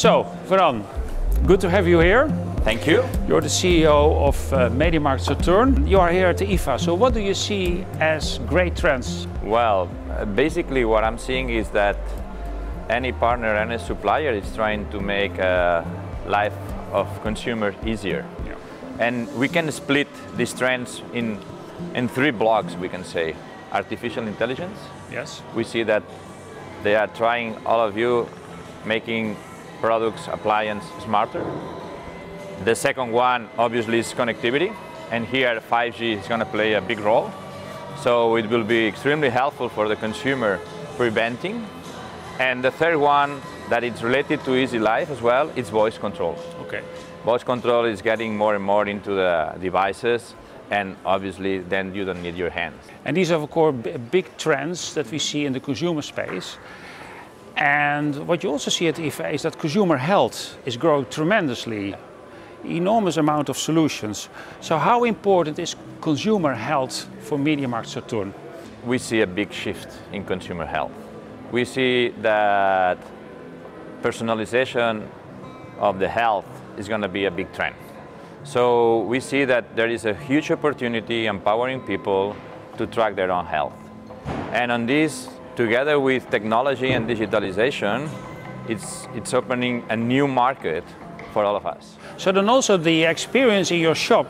So, Ferran, good to have you here. Thank you. You're the CEO of uh, MediaMarkt Saturn. You are here at the IFA, so what do you see as great trends? Well, uh, basically what I'm seeing is that any partner, any supplier is trying to make uh, life of consumer easier. Yeah. And we can split these trends in, in three blocks, we can say. Artificial intelligence. Yes. We see that they are trying, all of you, making products, appliance smarter. The second one, obviously, is connectivity. And here, 5G is going to play a big role. So it will be extremely helpful for the consumer preventing. And the third one, that it's related to easy life as well, is voice control. Okay. Voice control is getting more and more into the devices, and obviously then you don't need your hands. And these are, of course, big trends that we see in the consumer space. And what you also see at IFA is that consumer health is growing tremendously. Enormous amount of solutions. So how important is consumer health for MediaMarkt Saturn? We see a big shift in consumer health. We see that personalization of the health is going to be a big trend. So we see that there is a huge opportunity empowering people to track their own health. And on this, together with technology and digitalization, it's, it's opening a new market for all of us. So then also the experience in your shop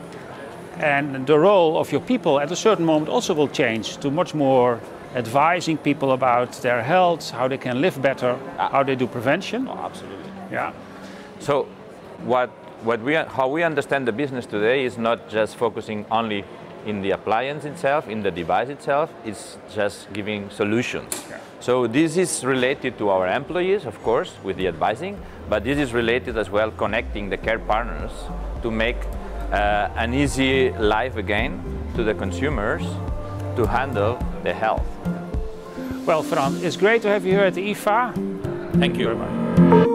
and the role of your people at a certain moment also will change to much more advising people about their health, how they can live better, ah. how they do prevention. Oh, absolutely. Yeah. So what, what we, how we understand the business today is not just focusing only in the appliance itself, in the device itself, it's just giving solutions. Yeah. So this is related to our employees, of course, with the advising, but this is related as well connecting the care partners to make uh, an easy life again to the consumers to handle the health. Well, Ferran, it's great to have you here at the IFA. Thank you. Very much.